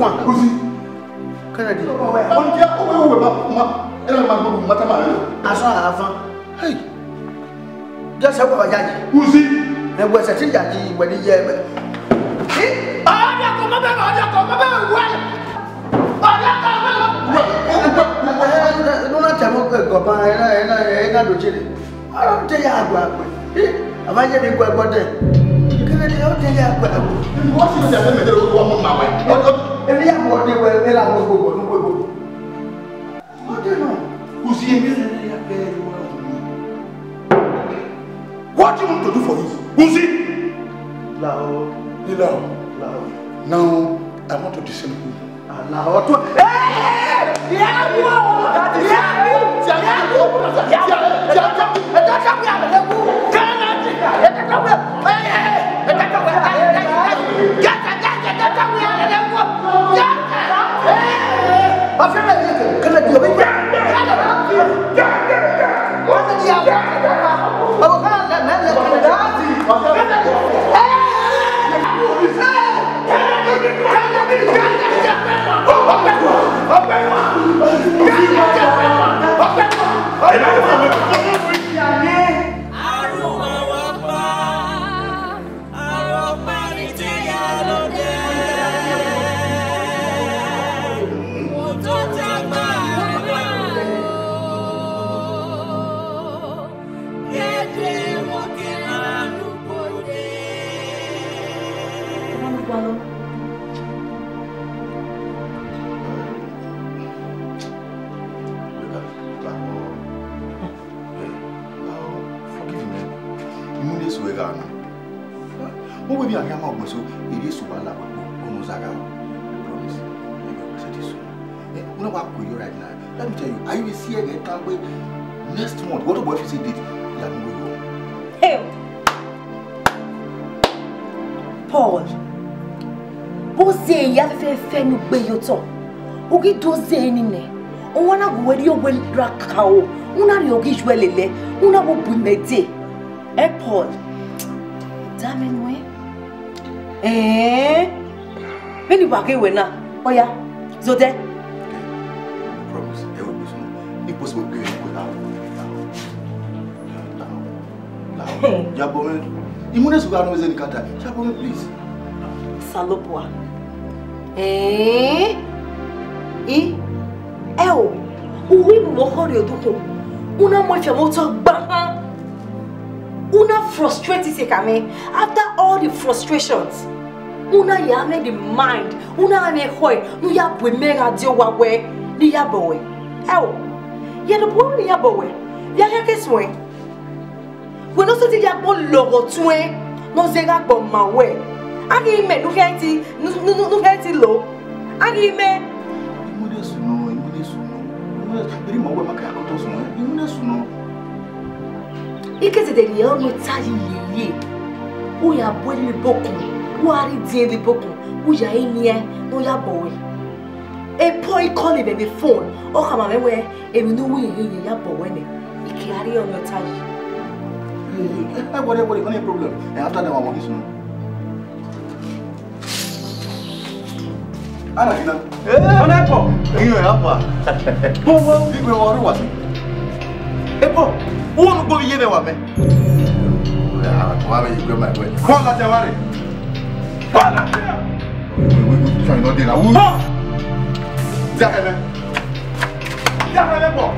kwa kuzi kana di on dia o we we ma era ma go mata ma aso afa hey dia se wa jaji kuzi e we se ti jaji we di ye me eh ada ko ma ba ada ko ma ba wa ada ko ma ba no na ta mo ko ba era era era do chile ara te ya agwa agwa eh amaje ni kwa kwa te kene ni o te ya agwa agwa ni mo si se se me de o wa mo ma wa ɛmɛ yà bɔ ɔdi wɛ ɛmɛ la wɔ gbogbo nu gbogbo ɔdi nɔ kusi yɛ mi lɛ ne yà What do you want to do for you? Kusi. Lao. Lao. Lao. Now I want to disinfect you. Lao to. Hey! Yabu! Yabu! Yabu! Yabu! Yabu! Yabu! Yabu! Yabu! Yabu! Yabu! Yabu! Yabu! Yabu! Hey! Zaka mọ̀ pé so ìrísù wàhálà gbogbo òun Zaka promise ẹ gbọ́dọ̀ ṣe ti sùn. ẹ wọn náà wà pè yóò right now let me tell you ayé mi sí ẹ̀rẹ̀ tán pé next month wọ́n tó bọ̀ fi ṣe date ìyàwó mi lò. Paul bó ṣe èyí afẹ́fẹ́ fẹ́nu gbé yóò tọ̀ ukidoze enine owona guweriyo welrakao unariyokishwelele unabobwimete epol Eh? When you back away now, oh yeah, Zote. Promise, it will be soon. Now, now. Now, to be without. Jabome, imune suka no zeni kata. Jabome, please. Salopwa. Ah. Eh? I? E? Eo. Eh, oh. Uwi mu lokori oduko. Una mo fe mo to gba. Una frustrate se kame after the frustrations una ye ame the mind una ame hoe nu ya bwe mera dio wa we ni ya bowe ewo ye no bwe ni ya bowe ya ya keswe we no so ti ya bo logo tun e no ze ga gbo ma we agi me nu fe ti nu nu fe ti lo agi me imude suno imude suno imude ri mo we maka akoto suno imude suno ikete de ye o no tayi suno boy? uyabwe liboku uaridie liboku uyainie uyabowe epo ikoli bebe phone okama mewe eminu uyeyenye boy, ne ikiari on your time Everybody, everybody, no problem. And after that, I want this one. Ana ina. Eh, ona epo. Iyo hapa. Bobo, igwe waru wasi. Epo, uwo nugo yene wa me àtúwárí ìgbẹ́ máa gbẹ́. wọ́n lájà wá rẹ̀. wọ́n lájà. wíwí wíwí sọ ìnáde náà wú. jákèlè jákèlè bọ̀.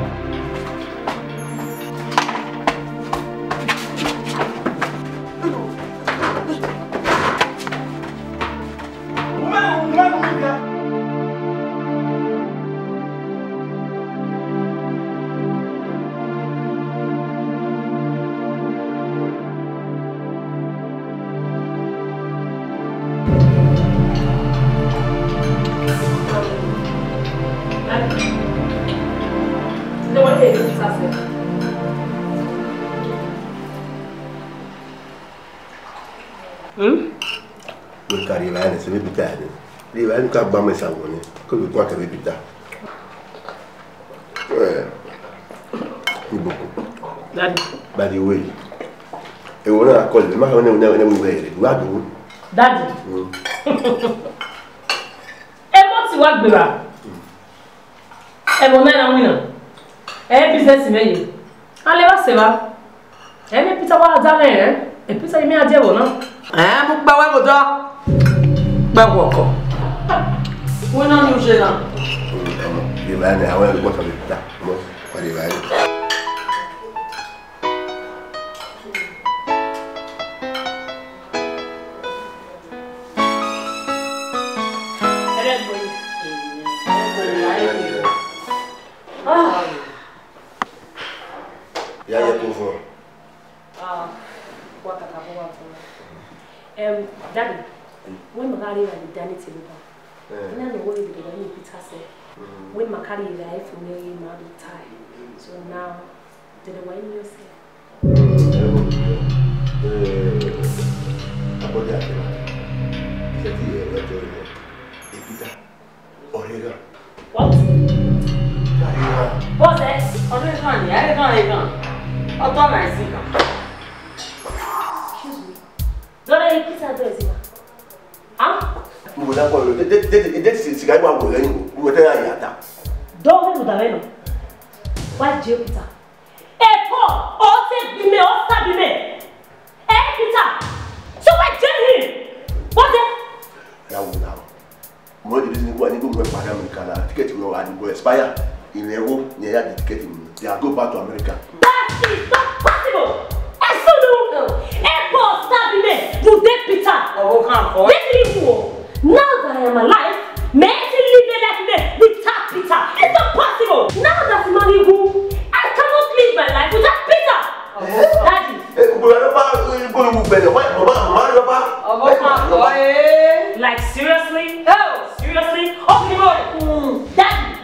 alika gba mẹsà wọ ni kó lè gún àtẹwé bi dá ẹ ìbùkún by the way èwo náà akọlẹ má kàn ní ẹwọn ẹwọn ìwé rẹ ìwé àdúgbò. dadi ẹ bọ́ tí wàá gbéra ẹ bọ̀ mẹ́ra wíná ẹ ẹ́ bísẹ́sì mẹ́yẹ alẹ́ wá ṣe wá ẹ ní pété wá dálẹ̀ rẹ ẹ pété yìí mẹ́ àjẹwò náà. ẹ mú pẹ́ wẹ́gùn tán pẹ́ wọ̀kọ̀. وين انا وجينا؟ يبقى انا هواء الوتر بتاع ويبقى انا Daddy, when Maria and Danny Timber. ina na wo ibi da ni pita se we makari ile ai fu me ma do tai so now did the one you say eh aboja ke ma se ti e lo to ile what Bọ́s ẹ, ọdún ìkan ni, ayé kan lè kan, ọtọ́ náà sí kan. Lọ́dọ̀ yìí Peter Bẹ́ẹ̀ sí wa, ah? mo da ko lo de de de de siga gba wo lẹ́yìn mo te ya yata do we mo da we no wa Peter e po o te bi me o sa bi me e Peter so wa je ni what the ya wo na mo de ni ko ani ko mo pa America la ticket mo wa ni bo expire in ewo ni ya the ticket ni they are go back to America that is not possible esunu e po sa bi me mo Peter o kan ko de ni wo Now that I am alive, may I still live the life with without Peter. It's not possible. Now that who? I cannot live my life without Peter. Eh? Daddy. Eh, eh, like seriously? Oh, seriously? Okay, boy. Hmm. Daddy,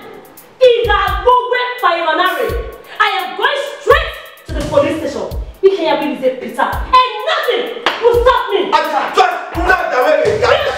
if I go wait for your marriage, I am going straight to the police station. We can have been Peter, and nothing will stop me. I just, just, not the way.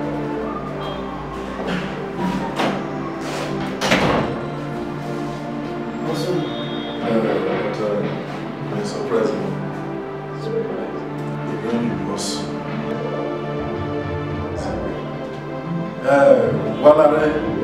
é, Guadaré,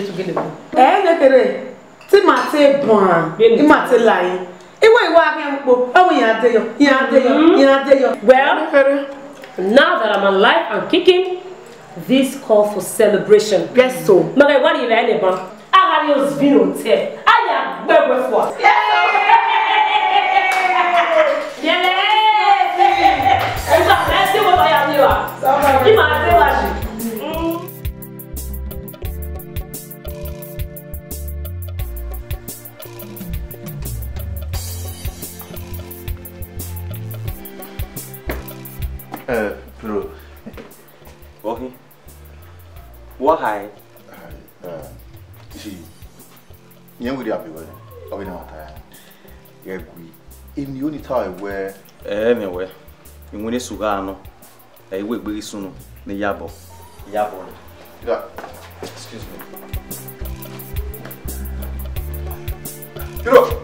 Jesu gele bu. Eh Ti ma te bon. I ma te lai. Iwe iwa abi npo. Owo yan ade yo. Yan ade yo. Well, now that I'm alive and kicking, this call for celebration. Yes so. Mare wari ile ne ban. Ara yo zviro te. Aya gbegbe fo. Yeah. Uh, bro. Okay. Why? Uh, see, you know what people. I mean, not tired. Yeah, we. In the only time where. Anyway, in when it's Sugano, I wait very soon. The Yabo. Yabo. Yeah. Excuse me. Get up.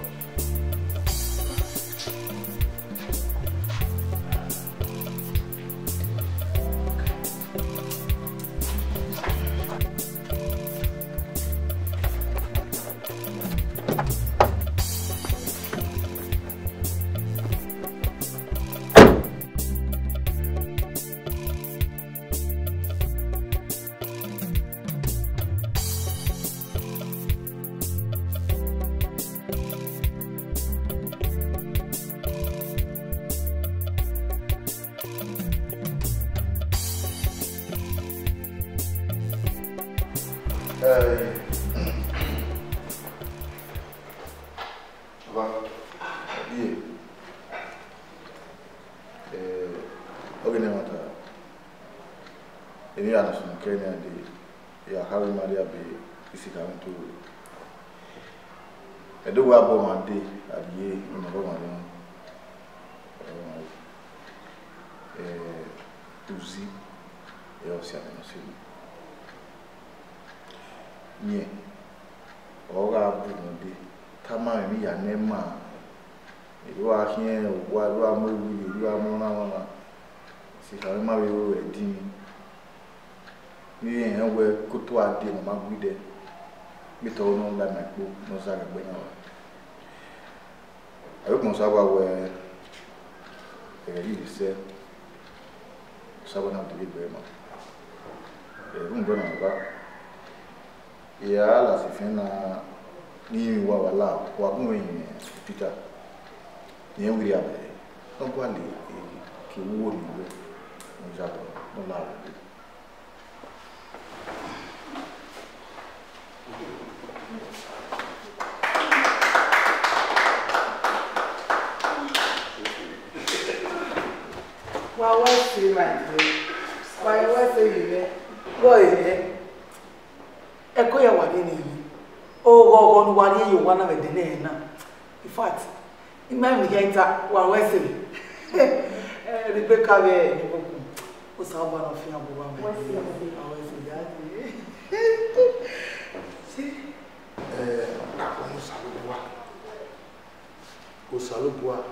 Salubua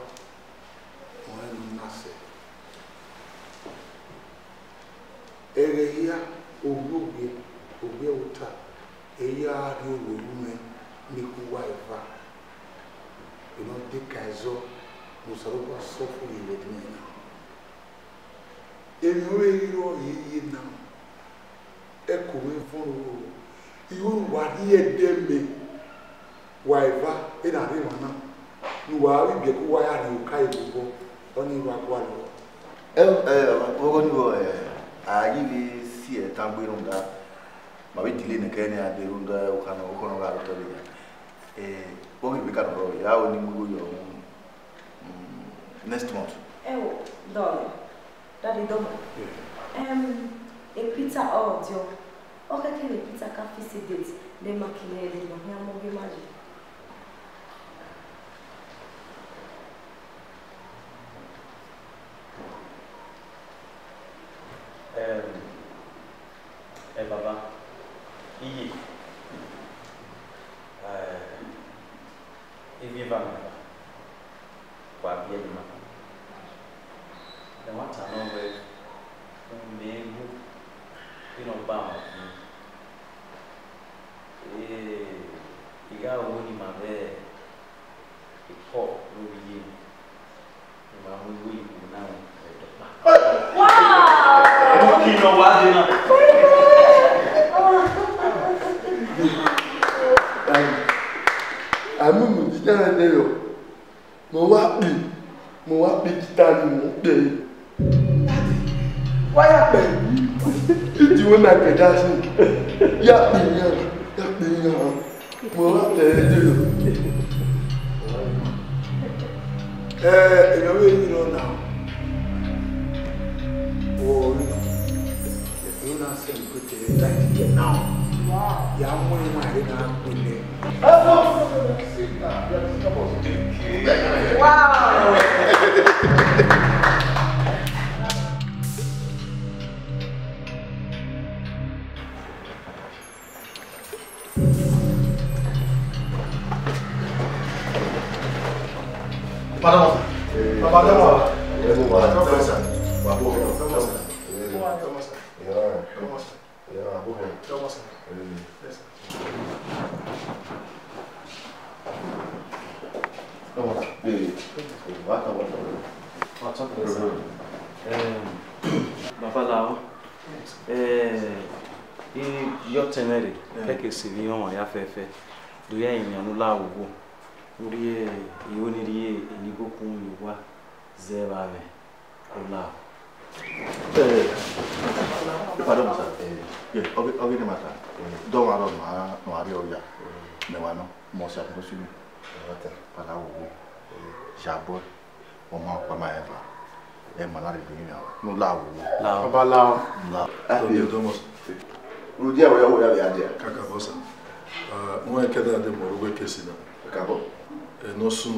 Moenu Nase. Ereya Ogboge Ogbe Uta Eya Ari Owolume Nikuwa Eva. Ino dịka ẹzọ Musalubua sọfụ iwe dị n'ihe. Enyo eyiri ọyị iyi na ẹkùnrin fún ìwé ìwádìí ẹ̀dẹ́mẹ̀ wà ẹ̀fà iwa wibie kuwa ya ni ukai bubo oni iwa kwa lo em eh ogo ni wo eh agi vi si e tangbiru nga ma bi dile ne kenya de runda ukana ukono ga to bi eh ogi bi kan ro ya oni mugo yo next month ewo dole dadi domo em e pizza audio o ka kele pizza ka fisi date de makinele no ya mo bi maji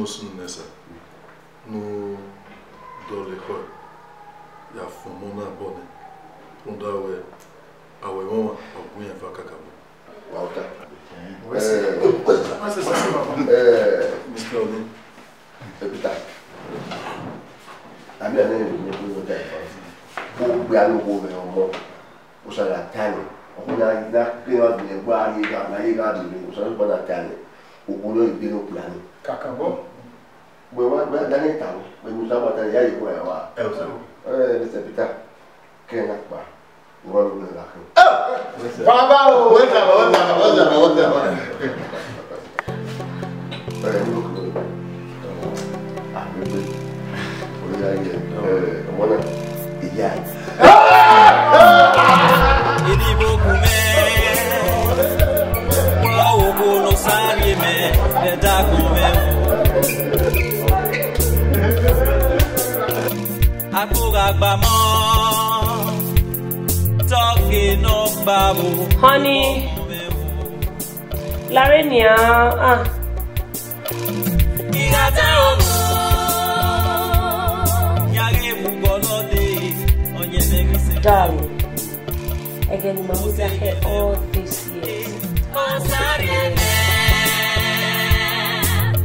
sununɛsɛ nu dɔlexɔɛ yafɔ mɔna bɔnɛ kunda awɛ awɛ mɔma abuya fa kaka bɔ Epita, àmì àná ìrìn ní ìpínlẹ̀ ọjà ìfọ̀ gbogbo alóko bẹ̀rẹ̀ ọmọ òṣàlà táìmù ọkùnrin àyíká pé wọn bẹ̀rẹ̀ gbọ́ àyíká àyíká àbẹ̀rẹ̀ òṣàlà táìmù òkú lórí ìgbénu pìlánì. Kaka bo. Bwe wa bwe dani tawo. Bwe musa ba tani yayi ko ewa. E o se. Eh Mr. Peter. Ken akpa. Ngo lu na lakin. Eh. Baba o. Wo ta ba wo ta ba wo ta ba wo ta ba. Eh ni ko. Ah, bebe. Oya ye. Eh, ọmọ náà. Ìyá àti Honey, Larenia, ah. Darling, again, Mamuda had all these years.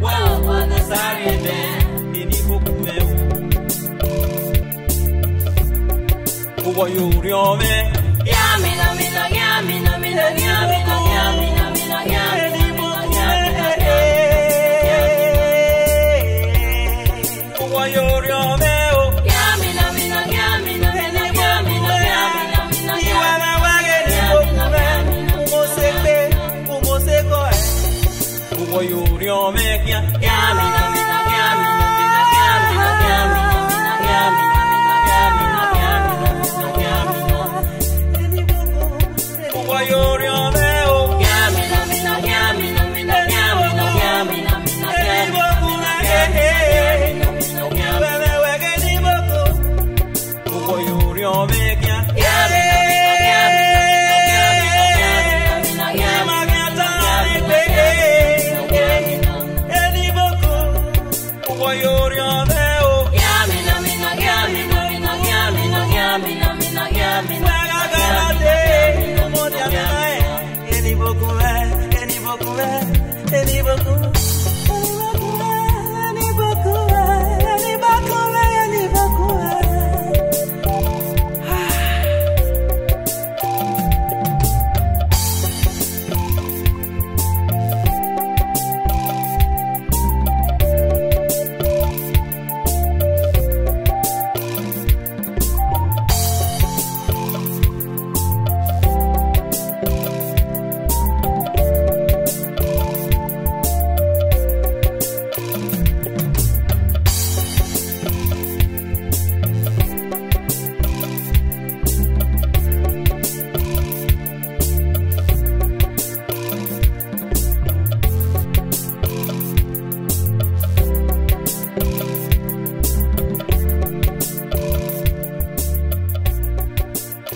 Wow, voglio un riome. Yamilo, milo, yamilo, milo, yamilo.